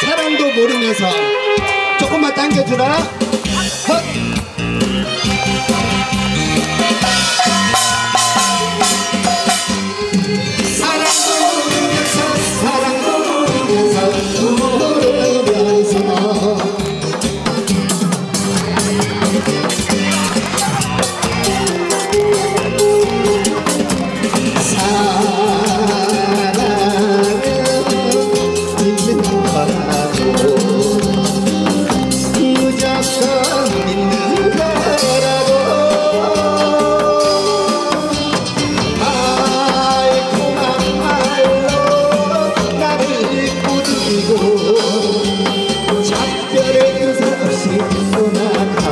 사랑도 모르면서 조금만 당겨주라.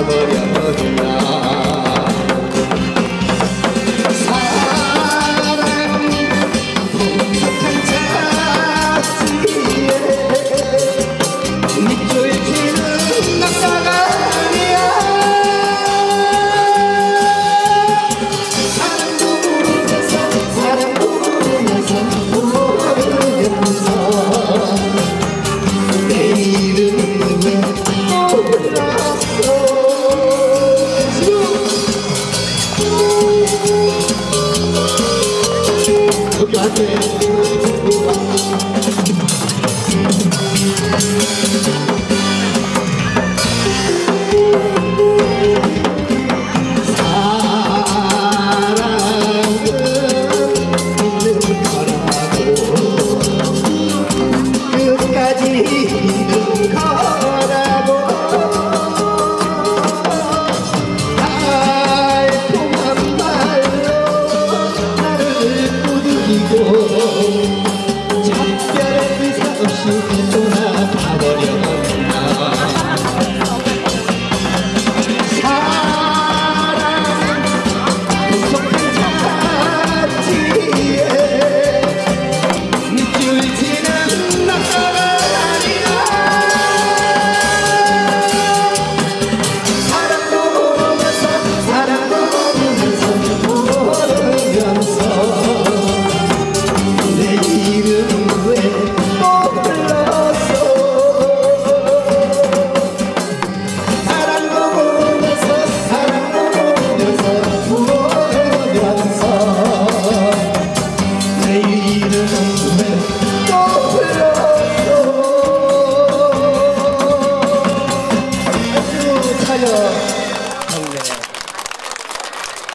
gloria. 끝까지 你是一分钟的 Oh.